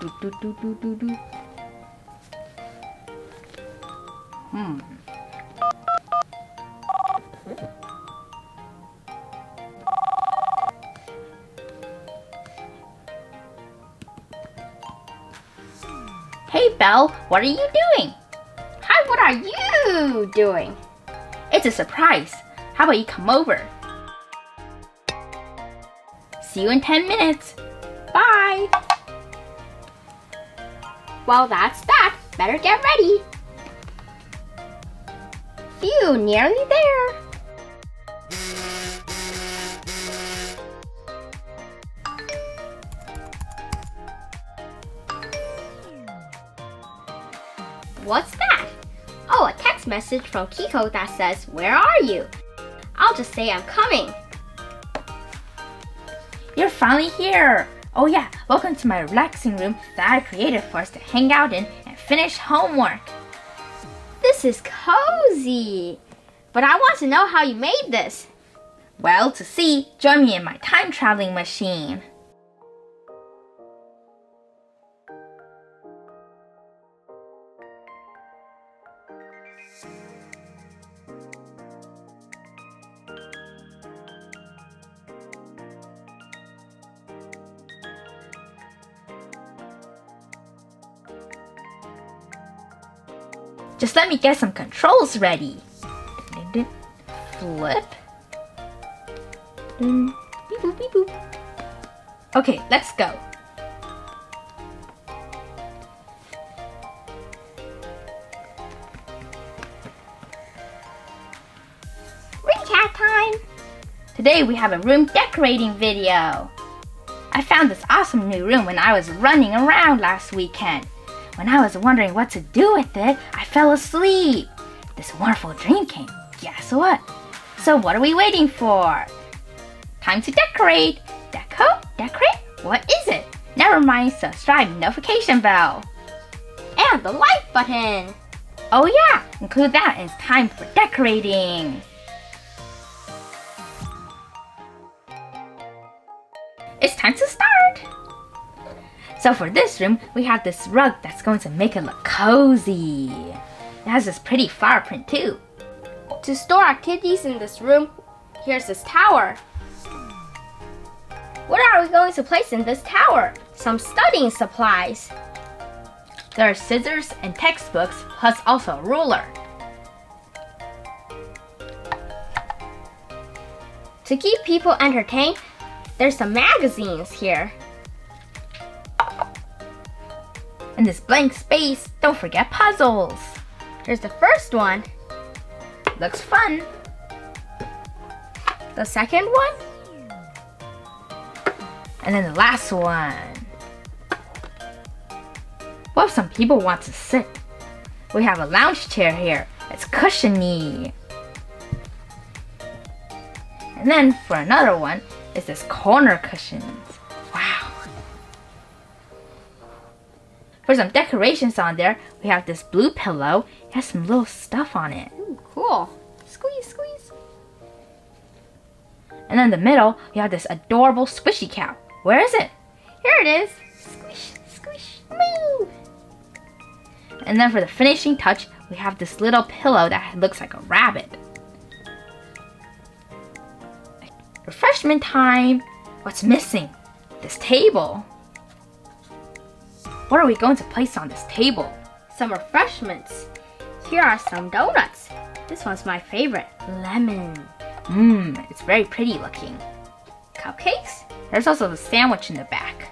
Do, do, do, do, do, do. Hmm. Hey, Belle, what are you doing? Hi, what are you doing? It's a surprise. How about you come over? See you in 10 minutes. Bye. Well, that's that. Better get ready. Phew, nearly there. What's that? Oh, a text message from Kiko that says, Where are you? I'll just say I'm coming. You're finally here. Oh yeah, welcome to my relaxing room that I created for us to hang out in and finish homework. This is cozy. But I want to know how you made this. Well, to see, join me in my time traveling machine. Just let me get some controls ready. Flip. Okay, let's go. Time. Today we have a room decorating video. I found this awesome new room when I was running around last weekend. When I was wondering what to do with it, I fell asleep. This wonderful dream came. Guess what? So what are we waiting for? Time to decorate. Deco? Decorate? What is it? Never mind, subscribe notification bell. And the like button. Oh yeah, include that it's time for decorating. It's time to start. So for this room, we have this rug that's going to make it look cozy. It has this pretty flower print too. To store our activities in this room, here's this tower. What are we going to place in this tower? Some studying supplies. There are scissors and textbooks, plus also a ruler. To keep people entertained, there's some magazines here. In this blank space, don't forget puzzles. Here's the first one. Looks fun. The second one. And then the last one. Well, some people want to sit. We have a lounge chair here. It's cushiony. And then for another one is this corner cushions. For some decorations on there, we have this blue pillow. It has some little stuff on it. Ooh, cool. Squeeze, squeeze. And then in the middle, we have this adorable squishy cow. Where is it? Here it is. Squish, squish, move. And then for the finishing touch, we have this little pillow that looks like a rabbit. Refreshment time! What's missing? This table. What are we going to place on this table? Some refreshments. Here are some donuts. This one's my favorite. Lemon. Mmm, it's very pretty looking. Cupcakes. There's also the sandwich in the back.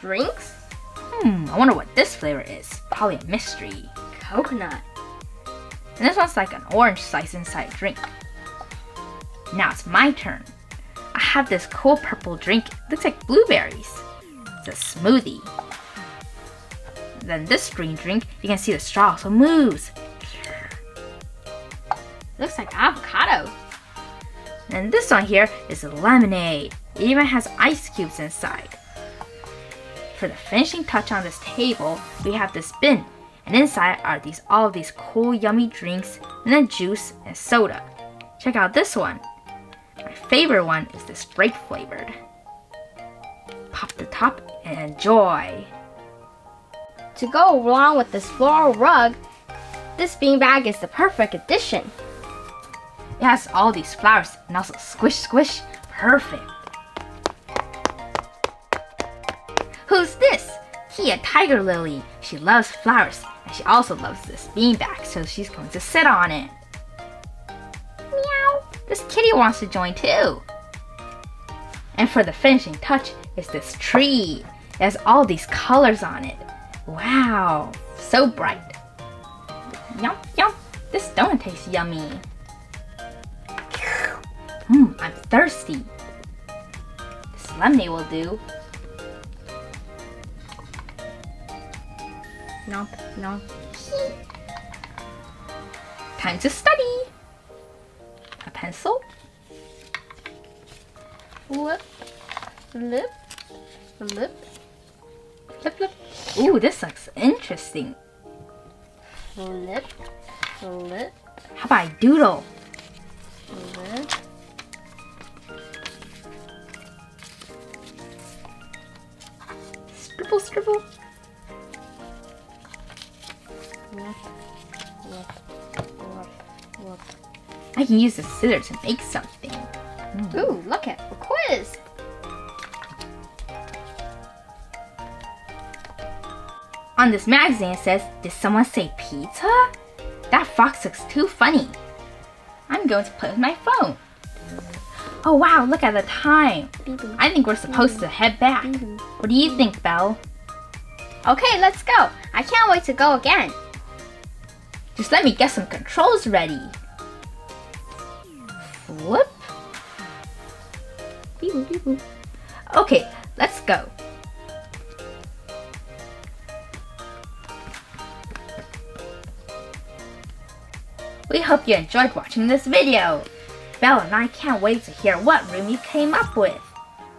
Drinks. Hmm, I wonder what this flavor is. Probably a mystery. Coconut. And this one's like an orange slice inside drink. Now it's my turn. I have this cool purple drink. It looks like blueberries. A smoothie. Then this green drink, you can see the straw also moves. Looks like avocado. And this one here is lemonade. It even has ice cubes inside. For the finishing touch on this table, we have this bin. And inside are these all of these cool yummy drinks and then juice and soda. Check out this one. My favorite one is this grape flavored. Top and enjoy. To go along with this floral rug, this beanbag is the perfect addition. It has all these flowers and also squish squish. Perfect. Who's this? Kia Tiger Lily. She loves flowers and she also loves this beanbag, so she's going to sit on it. Meow. This kitty wants to join too. And for the finishing touch is this tree. It has all these colors on it. Wow, so bright. Yum, yum. This donut tastes yummy. Mmm, I'm thirsty. This lemonade will do. Nom, nom. Time to study. A pencil. Flip, flip, flip, Flip, flip. Ooh, this looks interesting. flip, flip, How about I doodle? flip. Scribble, scribble. Flip, flip, flip, flip. I can use the scissors to make something. Ooh, look at a quiz. On this magazine it says, Did someone say pizza? That fox looks too funny. I'm going to play with my phone. Oh wow, look at the time. I think we're supposed to head back. What do you think, Belle? Okay, let's go. I can't wait to go again. Just let me get some controls ready. Flip. Okay, let's go. We hope you enjoyed watching this video. Belle and I can't wait to hear what room you came up with.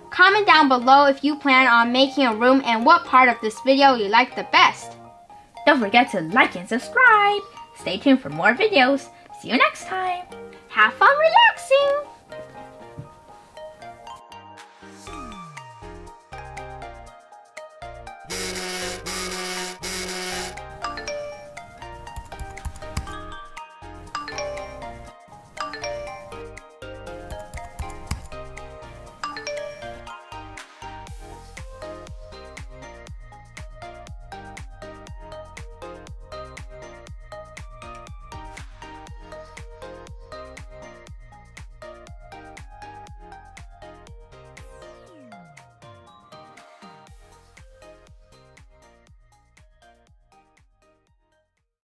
Comment down below if you plan on making a room and what part of this video you like the best. Don't forget to like and subscribe. Stay tuned for more videos. See you next time. Have fun relaxing!